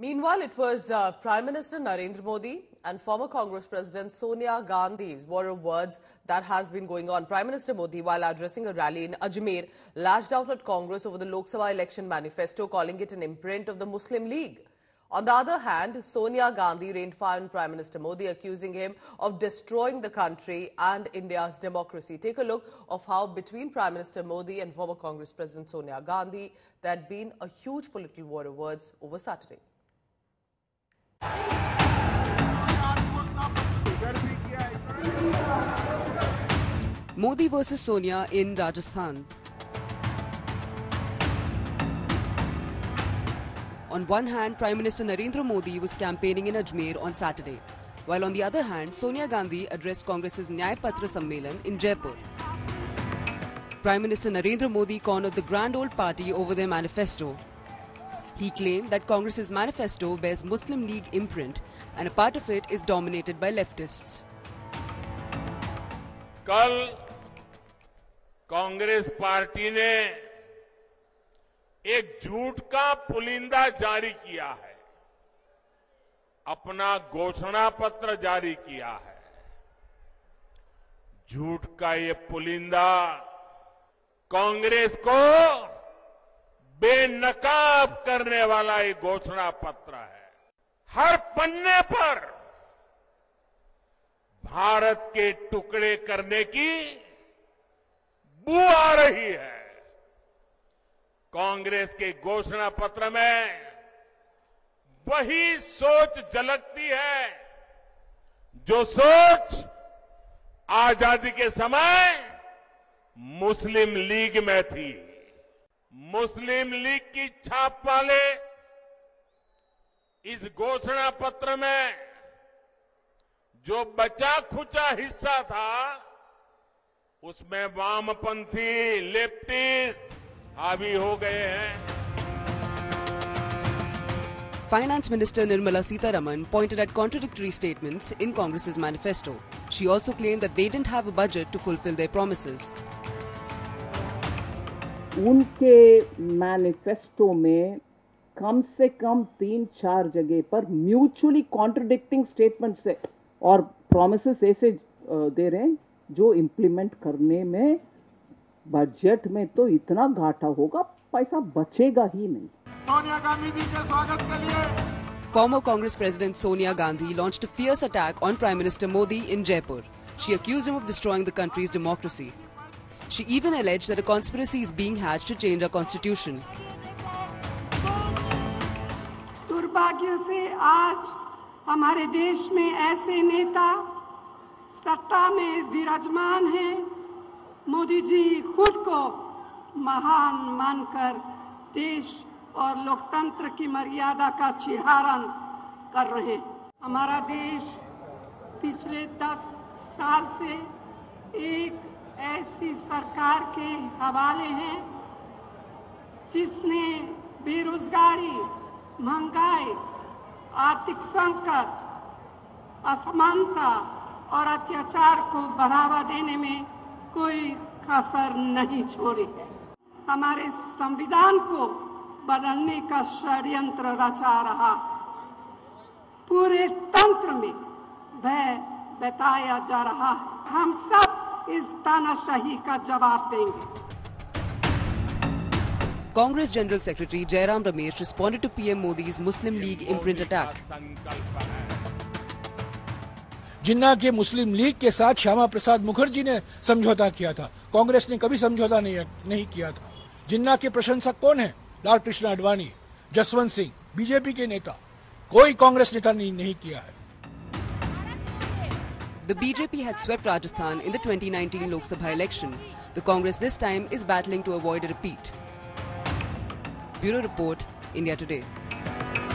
Meanwhile, it was uh, Prime Minister Narendra Modi and former Congress President Sonia Gandhi's war of words that has been going on. Prime Minister Modi, while addressing a rally in Ajmer, lashed out at Congress over the Lok Sabha election manifesto, calling it an imprint of the Muslim League. On the other hand, Sonia Gandhi rained fire on Prime Minister Modi, accusing him of destroying the country and India's democracy. Take a look of how between Prime Minister Modi and former Congress President Sonia Gandhi, there had been a huge political war of words over Saturday. Modi versus Sonia in Rajasthan. On one hand, Prime Minister Narendra Modi was campaigning in Ajmer on Saturday, while on the other hand, Sonia Gandhi addressed Congress's Nyay Patra Sammelan in Jaipur. Prime Minister Narendra Modi cornered the grand old party over their manifesto. He claimed that Congress's manifesto bears Muslim League imprint and a part of it is dominated by leftists. Congress party ने एक झूठ का पुलिंदा जारी किया है, अपना घोषणा पत्र जारी किया है। झूठ का ये पुलिंदा कांग्रेस को बेनकाब करने वाला ये घोषणा पत्र है। हर पन्ने पर भारत के टुकड़े करने की बू आ रही है। कांग्रेस के घोषणा पत्र में वही सोच झलकती है, जो सोच आज़ादी के समय मुस्लिम लीग में थी। मुस्लिम लीग की छाप वाले इस घोषणा पत्र में जो बचा खुचा हिस्सा था उसमें वामपंथी लेफ्टिस्ट हावी हो गए हैं Finance Minister Nirmala Sitharaman pointed at contradictory statements in Congress's manifesto. She also claimed that they didn't have a budget to fulfill their promises. उनके मैनिफेस्टो में कम से कम तीन चार जगह पर म्यूचुअली कॉन्ट्रडिक्टिंग स्टेटमेंट्स है और प्रोमिस ऐसे दे रहे हैं जो इम्प्लीमेंट करने में बजट में तो इतना घाटा होगा पैसा बचेगा ही नहीं। सोनिया गांधी जी के स्वागत के लिए। Former Congress president Sonia Gandhi launch fierce attack on prime minister Modi in Jaipur she accuse of destroying the country's democracy She even alleged that a conspiracy is being hatched to change our दुर्भाग्य से आज हमारे देश में ऐसे नेता सत्ता में विराजमान हैं। मोदी जी खुद को महान मानकर देश और लोकतंत्र की मर्यादा का चिहारण कर रहे हैं। हमारा देश पिछले दस साल से एक ऐसी सरकार के हवाले है, जिसने बेरोजगारी, महँगाई, आर्थिक संकट, असमानता और अत्याचार को बढ़ावा देने में कोई कसर नहीं छोड़ी है हमारे संविधान को बदलने का षड्यंत्र रचा रहा पूरे तंत्र में भय बताया जा रहा है हम सब इस तानाशाही का जवाब देंगे Congress General Secretary Jairam Ramesh responded to PM Modi's Muslim League imprint attack. है जिन्ना के मुस्लिम लीग के साथ श्यामा प्रसाद मुखर्जी ने समझौता किया था कांग्रेस ने कभी समझौता नहीं नहीं किया था जिन्ना के प्रशंसक कौन है लाल कृष्ण आडवाणी जसवंत सिंह बीजेपी के नेता कोई कांग्रेस नेता ने नहीं किया है The BJP had swept Rajasthan in the 2019 Lok Sabha election. The Congress this time is battling to avoid a repeat. Bureau Report, India Today.